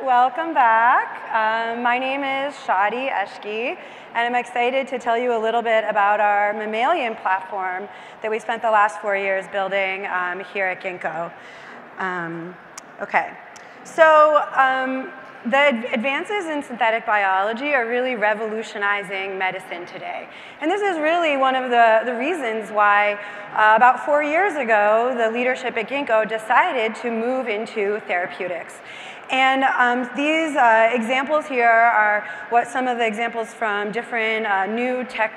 welcome back. Um, my name is Shadi Eshki, and I'm excited to tell you a little bit about our mammalian platform that we spent the last four years building um, here at Ginkgo. Um, okay, so um, the advances in synthetic biology are really revolutionizing medicine today. And this is really one of the, the reasons why uh, about four years ago, the leadership at Ginkgo decided to move into therapeutics. And um, these uh, examples here are what some of the examples from different uh, new tech,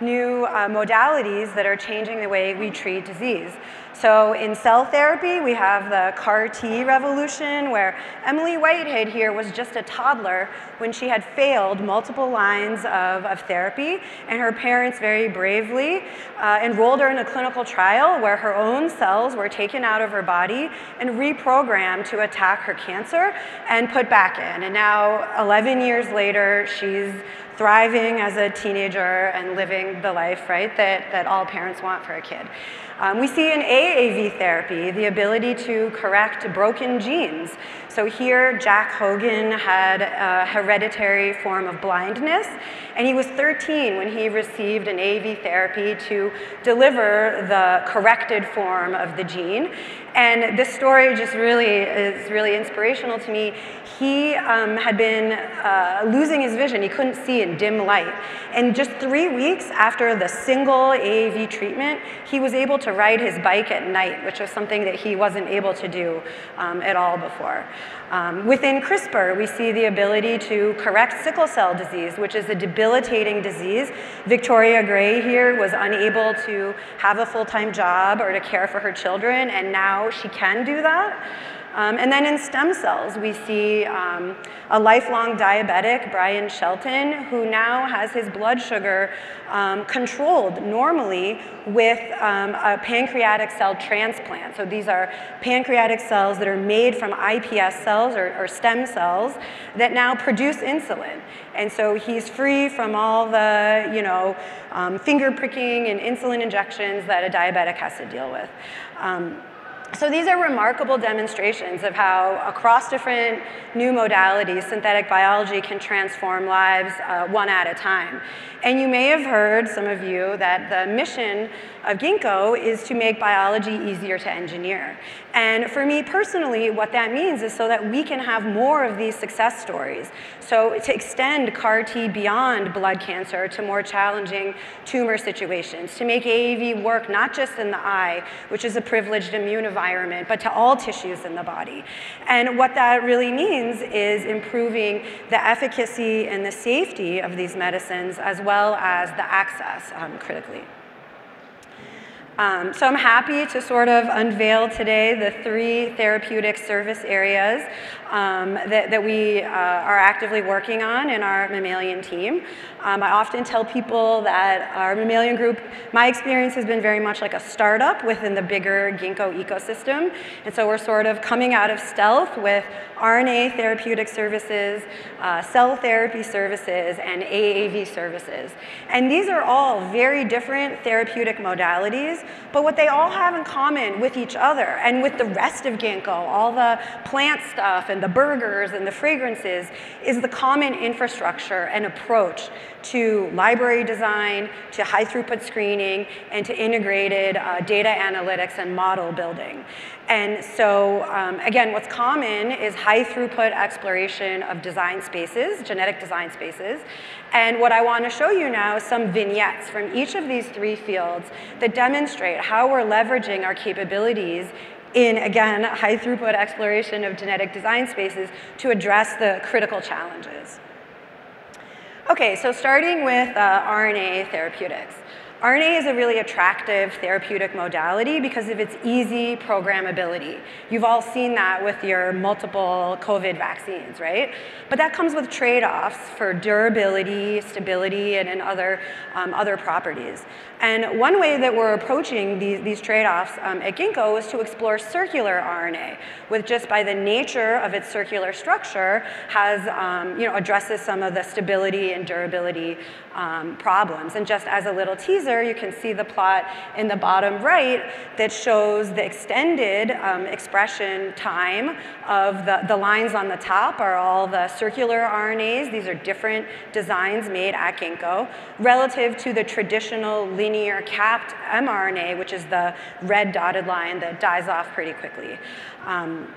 new uh, modalities that are changing the way we treat disease. So in cell therapy, we have the CAR T revolution where Emily Whitehead here was just a toddler when she had failed multiple lines of, of therapy, and her parents very bravely uh, enrolled her in a clinical trial where her own cells were taken out of her body and reprogrammed to attack her cancer and put back in. And now, 11 years later, she's thriving as a teenager and living the life, right, that, that all parents want for a kid. Um, we see in AAV therapy the ability to correct broken genes. So here, Jack Hogan had a hereditary form of blindness, and he was 13 when he received an AAV therapy to deliver the corrected form of the gene. And this story just really is really inspirational to me. He um, had been uh, losing his vision. He couldn't see in dim light. And just three weeks after the single AAV treatment, he was able to ride his bike at night, which was something that he wasn't able to do um, at all before. Um, within CRISPR, we see the ability to correct sickle cell disease, which is a debilitating disease. Victoria Gray here was unable to have a full-time job or to care for her children, and now she can do that. Um, and then in stem cells, we see um, a lifelong diabetic, Brian Shelton, who now has his blood sugar um, controlled normally with um, a pancreatic cell transplant. So these are pancreatic cells that are made from iPS cells or, or stem cells that now produce insulin. And so he's free from all the, you know, um, finger pricking and insulin injections that a diabetic has to deal with. So these are remarkable demonstrations of how across different new modalities, synthetic biology can transform lives uh, one at a time. And you may have heard, some of you, that the mission of Ginkgo is to make biology easier to engineer. And for me personally, what that means is so that we can have more of these success stories. So to extend CAR T beyond blood cancer to more challenging tumor situations, to make AAV work not just in the eye, which is a privileged immune environment, but to all tissues in the body. And what that really means is improving the efficacy and the safety of these medicines as well as the access um, critically. Um, so I'm happy to sort of unveil today the three therapeutic service areas um, that, that, we uh, are actively working on in our mammalian team. Um, I often tell people that our mammalian group, my experience has been very much like a startup within the bigger Ginkgo ecosystem. And so we're sort of coming out of stealth with RNA therapeutic services, uh, cell therapy services, and AAV services. And these are all very different therapeutic modalities, but what they all have in common with each other and with the rest of Ginkgo, all the plant stuff and the burgers and the fragrances, is the common infrastructure and approach to library design, to high throughput screening, and to integrated uh, data analytics and model building. And so, um, again, what's common is high throughput exploration of design spaces, genetic design spaces. And what I want to show you now is some vignettes from each of these three fields that demonstrate how we're leveraging our capabilities in, again, high throughput exploration of genetic design spaces to address the critical challenges. Okay, so starting with uh, RNA therapeutics. RNA is a really attractive therapeutic modality because of its easy programmability. You've all seen that with your multiple COVID vaccines, right? But that comes with trade-offs for durability, stability, and, other, um, other properties. And one way that we're approaching these, these trade-offs um, at Ginkgo is to explore circular RNA, with just by the nature of its circular structure, has, um, you know, addresses some of the stability and durability um, problems. And just as a little teaser, user, you can see the plot in the bottom right that shows the extended um, expression time of the, the lines on the top are all the circular RNAs. These are different designs made at Ginkgo relative to the traditional linear capped mRNA, which is the red dotted line that dies off pretty quickly. Um,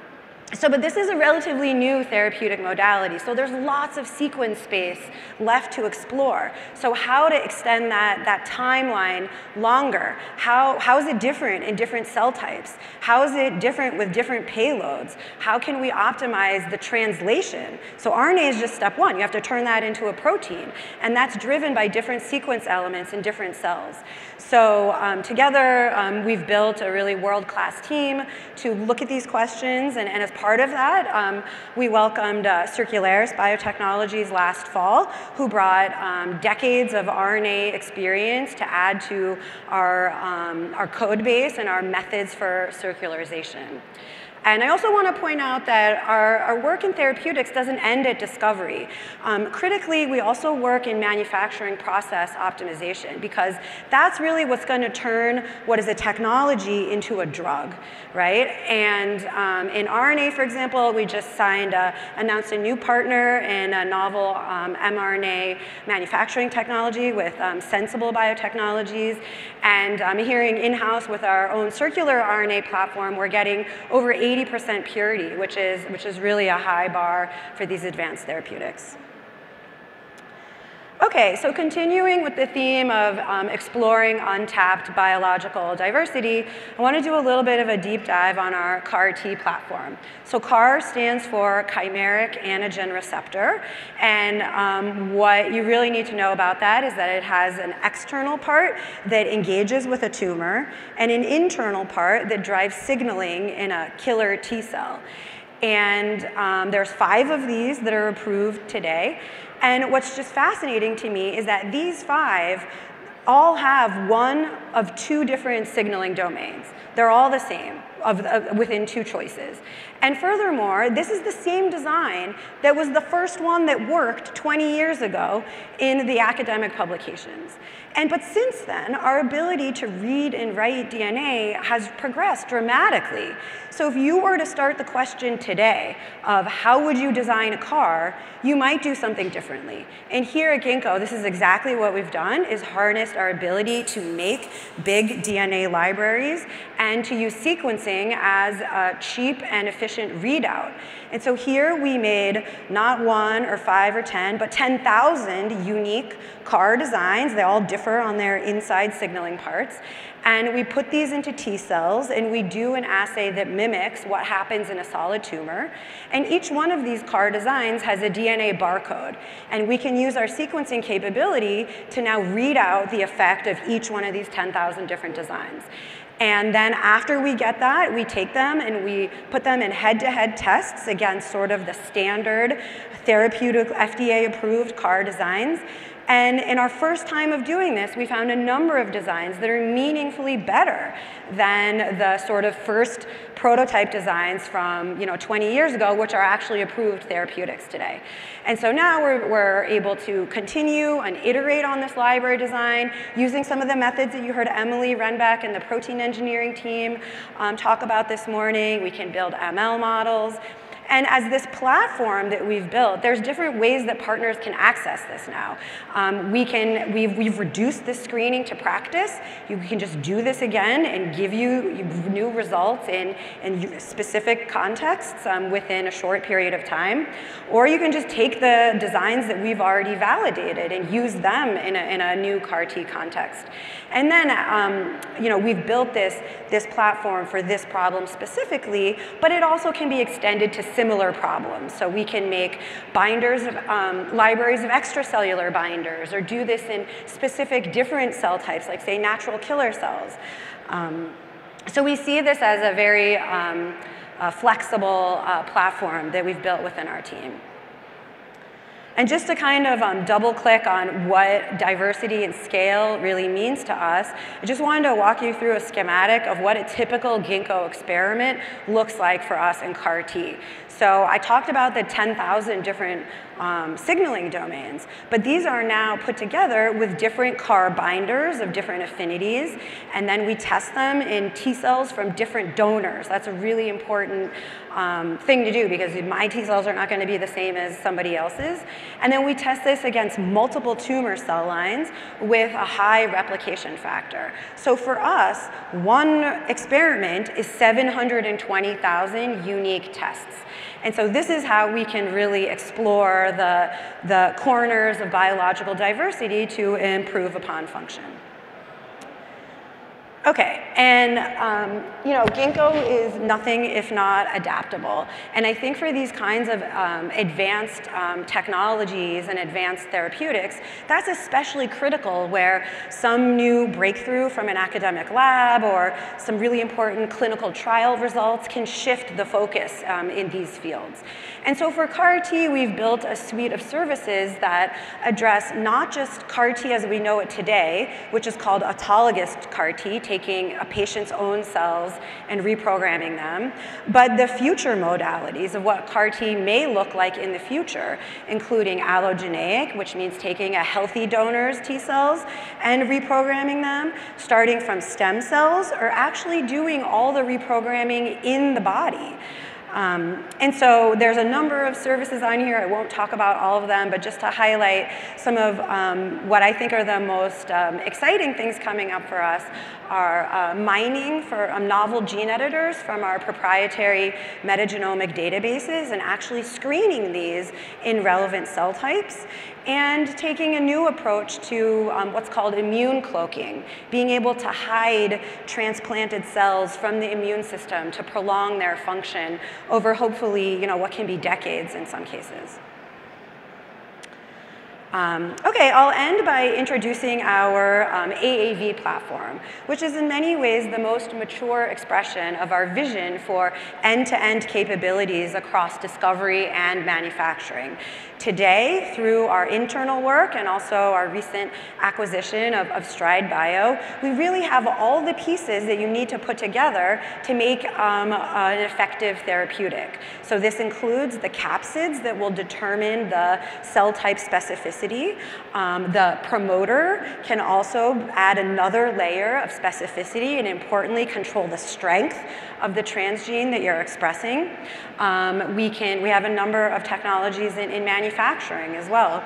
so, but this is a relatively new therapeutic modality, so there's lots of sequence space left to explore. So how to extend that, that timeline longer? How, how is it different in different cell types? How is it different with different payloads? How can we optimize the translation? So RNA is just step one. You have to turn that into a protein, and that's driven by different sequence elements in different cells. So um, together, um, we've built a really world-class team to look at these questions, and, and as part of that, um, we welcomed uh, Circularis Biotechnologies last fall, who brought um, decades of RNA experience to add to our, um, our code base and our methods for circularization. And I also want to point out that our, our work in therapeutics doesn't end at discovery. Um, critically, we also work in manufacturing process optimization because that's really what's going to turn what is a technology into a drug, right? And um, in RNA, for example, we just signed, a, announced a new partner in a novel um, mRNA manufacturing technology with um, Sensible Biotechnologies. And I'm hearing in-house with our own circular RNA platform, we're getting over 80 80% purity, which is, which is really a high bar for these advanced therapeutics. Okay, so continuing with the theme of um, exploring untapped biological diversity, I want to do a little bit of a deep dive on our CAR-T platform. So CAR stands for chimeric antigen receptor, and um, what you really need to know about that is that it has an external part that engages with a tumor, and an internal part that drives signaling in a killer T cell. And um, there's five of these that are approved today. And what's just fascinating to me is that these five all have one of two different signaling domains. They're all the same of, of, within two choices. And furthermore, this is the same design that was the first one that worked 20 years ago in the academic publications. And but since then, our ability to read and write DNA has progressed dramatically. So if you were to start the question today of how would you design a car, you might do something differently. And here at Ginkgo, this is exactly what we've done, is harnessed our ability to make big DNA libraries and to use sequencing as a cheap and efficient readout. And so here we made not one or five or 10, but 10,000 unique car designs. They all differ on their inside signaling parts. And we put these into T cells and we do an assay that mimics what happens in a solid tumor. And each one of these CAR designs has a DNA barcode. And we can use our sequencing capability to now read out the effect of each one of these 10,000 different designs. And then after we get that, we take them and we put them in head-to-head -head tests against sort of the standard therapeutic FDA-approved CAR designs. And in our first time of doing this, we found a number of designs that are meaningfully better than the sort of first prototype designs from you know, 20 years ago, which are actually approved therapeutics today. And so now we're, we're able to continue and iterate on this library design using some of the methods that you heard Emily Renbeck and the protein engineering team um, talk about this morning. We can build ML models. And as this platform that we've built, there's different ways that partners can access this now. Um, we can, we've, we've reduced the screening to practice. You can just do this again and give you new results in, in specific contexts um, within a short period of time. Or you can just take the designs that we've already validated and use them in a, in a new CAR-T context. And then, um, you know, we've built this, this platform for this problem specifically, but it also can be extended to similar problems. So we can make binders of um, libraries of extracellular binders or do this in specific different cell types, like say natural killer cells. Um, so we see this as a very um, flexible uh, platform that we've built within our team. And just to kind of um, double click on what diversity and scale really means to us, I just wanted to walk you through a schematic of what a typical ginkgo experiment looks like for us in CAR T. So I talked about the 10,000 different um, signaling domains, but these are now put together with different CAR binders of different affinities, and then we test them in T cells from different donors. That's a really important um, thing to do because my T cells are not going to be the same as somebody else's. And then we test this against multiple tumor cell lines with a high replication factor. So for us, one experiment is 720,000 unique tests. And so this is how we can really explore the, the corners of biological diversity to improve upon function. Okay, and um, you know, ginkgo is nothing if not adaptable. And I think for these kinds of um, advanced um, technologies and advanced therapeutics, that's especially critical where some new breakthrough from an academic lab or some really important clinical trial results can shift the focus um, in these fields. And so for CAR T, we've built a suite of services that address not just CAR T as we know it today, which is called autologous CAR T, taking a patient's own cells and reprogramming them, but the future modalities of what CAR T may look like in the future, including allogeneic, which means taking a healthy donor's T cells and reprogramming them, starting from stem cells, or actually doing all the reprogramming in the body. Um, and so there's a number of services on here. I won't talk about all of them, but just to highlight some of um, what I think are the most um, exciting things coming up for us are uh, mining for um, novel gene editors from our proprietary metagenomic databases and actually screening these in relevant cell types and taking a new approach to um, what's called immune cloaking, being able to hide transplanted cells from the immune system to prolong their function over hopefully, you know, what can be decades in some cases. Um, okay, I'll end by introducing our um, AAV platform, which is in many ways the most mature expression of our vision for end-to-end -end capabilities across discovery and manufacturing. Today, through our internal work and also our recent acquisition of, of Stride Bio, we really have all the pieces that you need to put together to make um, an effective therapeutic. So this includes the capsids that will determine the cell type specificity. Um, the promoter can also add another layer of specificity and importantly control the strength of the transgene that you're expressing. Um, we, can, we have a number of technologies in, in manufacturing as well.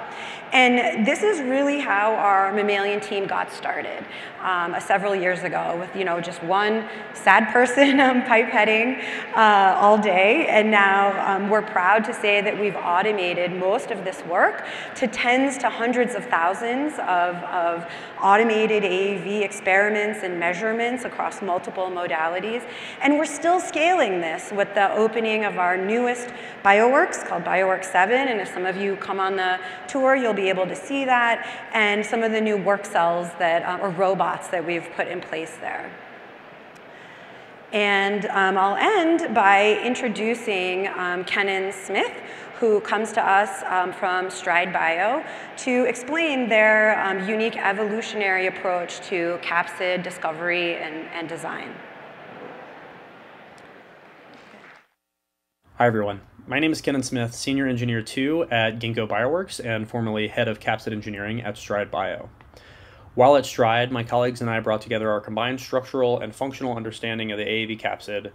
And this is really how our mammalian team got started um, uh, several years ago with, you know, just one sad person um, pipetting uh, all day. And now um, we're proud to say that we've automated most of this work to tens to hundreds of thousands of, of automated AAV experiments and measurements across multiple modalities. And we're still scaling this with the opening of our newest BioWorks called BioWorks 7. And if some of you come on the tour, you'll be able to see that. And some of the new work cells that, uh, or robots that we've put in place there. And um, I'll end by introducing um, Kenan Smith, who comes to us um, from Stride Bio to explain their um, unique evolutionary approach to capsid discovery and, and design. Hi, everyone. My name is Kenan Smith, Senior Engineer 2 at Ginkgo Bioworks and formerly Head of Capsid Engineering at Stride Bio. While at Stride, my colleagues and I brought together our combined structural and functional understanding of the AAV capsid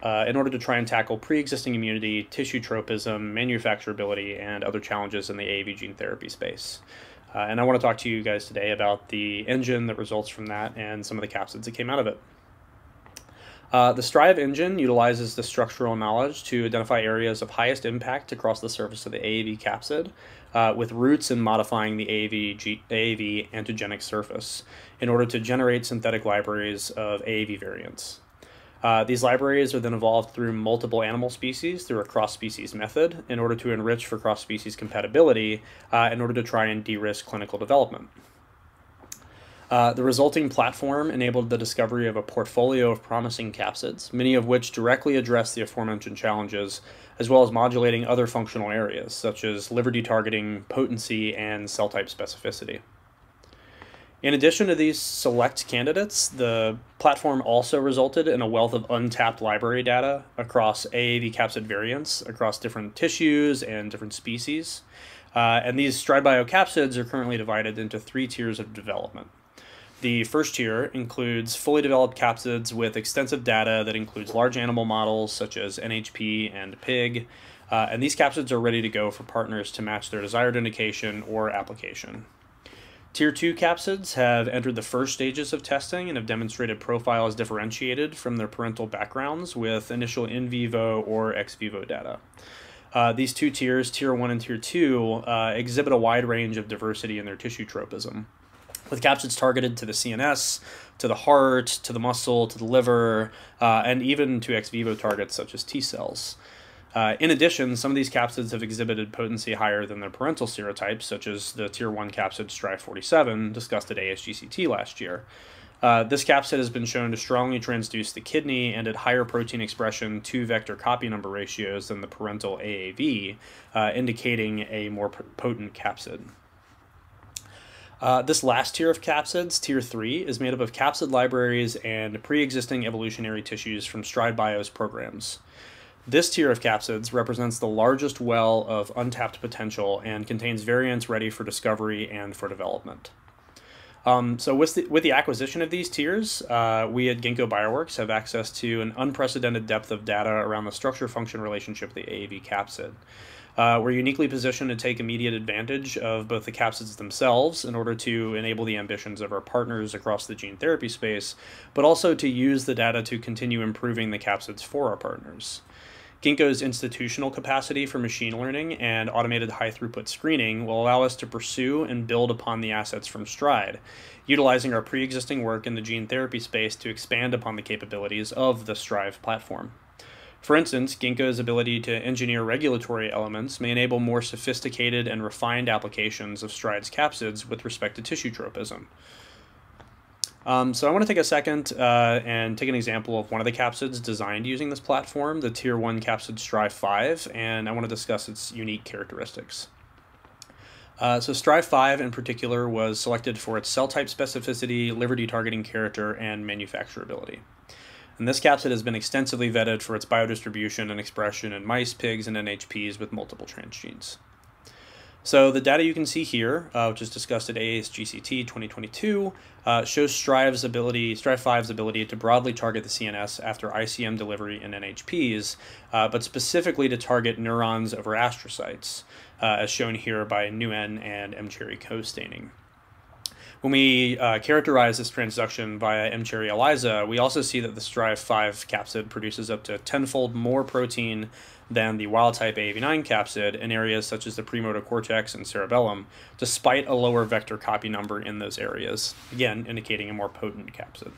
uh, in order to try and tackle pre-existing immunity, tissue tropism, manufacturability, and other challenges in the AAV gene therapy space. Uh, and I want to talk to you guys today about the engine that results from that and some of the capsids that came out of it. Uh, the Strive engine utilizes the structural knowledge to identify areas of highest impact across the surface of the AAV capsid, uh, with roots in modifying the AAV, G- AAV antigenic surface in order to generate synthetic libraries of AAV variants. Uh, these libraries are then evolved through multiple animal species through a cross-species method in order to enrich for cross-species compatibility uh, in order to try and de-risk clinical development. Uh, the resulting platform enabled the discovery of a portfolio of promising capsids, many of which directly address the aforementioned challenges, as well as modulating other functional areas, such as liver detargeting, potency, and cell type specificity. In addition to these select candidates, the platform also resulted in a wealth of untapped library data across AAV capsid variants, across different tissues and different species. Uh, and these Stride Bio capsids are currently divided into three tiers of development. The first tier includes fully developed capsids with extensive data that includes large animal models such as NHP and pig. Uh, and these capsids are ready to go for partners to match their desired indication or application. Tier 2 capsids have entered the first stages of testing and have demonstrated profiles differentiated from their parental backgrounds with initial in vivo or ex vivo data. Uh, these two tiers, Tier 1 and Tier 2, uh, exhibit a wide range of diversity in their tissue tropism with capsids targeted to the CNS, to the heart, to the muscle, to the liver, uh, and even to ex vivo targets such as T cells. Uh, in addition, some of these capsids have exhibited potency higher than their parental serotypes, such as the Tier 1 capsid Strive47 discussed at ASGCT last year. Uh, this capsid has been shown to strongly transduce the kidney and at higher protein expression to vector copy number ratios than the parental AAV, uh, indicating a more potent capsid. Uh, this last tier of capsids, tier 3, is made up of capsid libraries and pre existing evolutionary tissues from Stride Bio's programs. This tier of capsids represents the largest well of untapped potential and contains variants ready for discovery and for development. Um, so with the, with the acquisition of these tiers, uh, we at Ginkgo Bioworks have access to an unprecedented depth of data around the structure-function relationship of the AAV capsid. Uh, we're uniquely positioned to take immediate advantage of both the capsids themselves in order to enable the ambitions of our partners across the gene therapy space, but also to use the data to continue improving the capsids for our partners. Ginkgo's institutional capacity for machine learning and automated high throughput screening will allow us to pursue and build upon the assets from Stride, utilizing our pre existing work in the gene therapy space to expand upon the capabilities of the Strive platform. For instance, Ginkgo's ability to engineer regulatory elements may enable more sophisticated and refined applications of Stride's capsids with respect to tissue tropism. Um, so I want to take a second uh, and take an example of one of the capsids designed using this platform, the Tier 1 capsid Strive 5, and I want to discuss its unique characteristics. Uh, so Strive 5 in particular was selected for its cell type specificity, liver detargeting character, and manufacturability. And this capsid has been extensively vetted for its biodistribution and expression in mice, pigs, and NHPs with multiple transgenes. So the data you can see here, uh, which is discussed at ASGCT 2022, uh, shows Strive's ability, Strive 5's ability to broadly target the CNS after ICM delivery in NHPs, uh, but specifically to target neurons over astrocytes, uh, as shown here by NUN and mCherry co-staining. When we uh, characterize this transduction via mCherry ELISA, we also see that the Strive 5 capsid produces up to tenfold more protein than the wild-type AAV9 capsid in areas such as the premotor cortex and cerebellum, despite a lower vector copy number in those areas, again indicating a more potent capsid.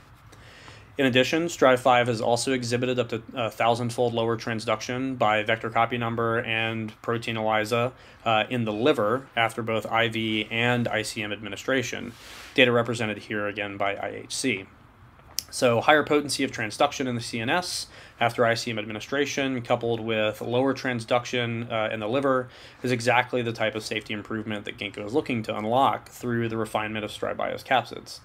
In addition, Strive 5 has also exhibited up to a thousand-fold lower transduction by vector copy number and protein ELISA uh, in the liver after both IV and ICM administration, data represented here again by IHC. So higher potency of transduction in the CNS after ICM administration coupled with lower transduction uh, in the liver is exactly the type of safety improvement that Ginkgo is looking to unlock through the refinement of Stride Bio's capsids.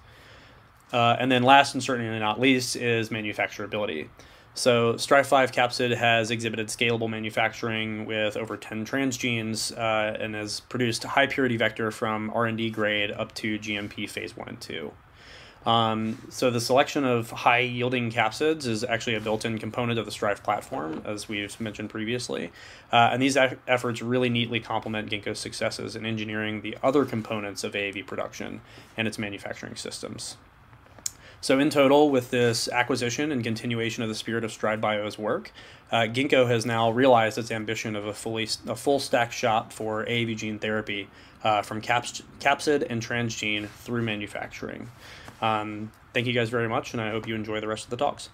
Uh, and then last and certainly not least is manufacturability. So Strive 5 capsid has exhibited scalable manufacturing with over 10 transgenes uh, and has produced high purity vector from R&D grade up to GMP phase 1 and 2. Um, so the selection of high yielding capsids is actually a built-in component of the Strive platform, as we've mentioned previously. Uh, and these efforts really neatly complement Ginkgo's successes in engineering the other components of AAV production and its manufacturing systems. So in total, with this acquisition and continuation of the spirit of Stride Bio's work, uh, Ginkgo has now realized its ambition of a fully a full stack shop for AAV gene therapy uh, from caps, capsid and transgene through manufacturing. Um, thank you guys very much, and I hope you enjoy the rest of the talks.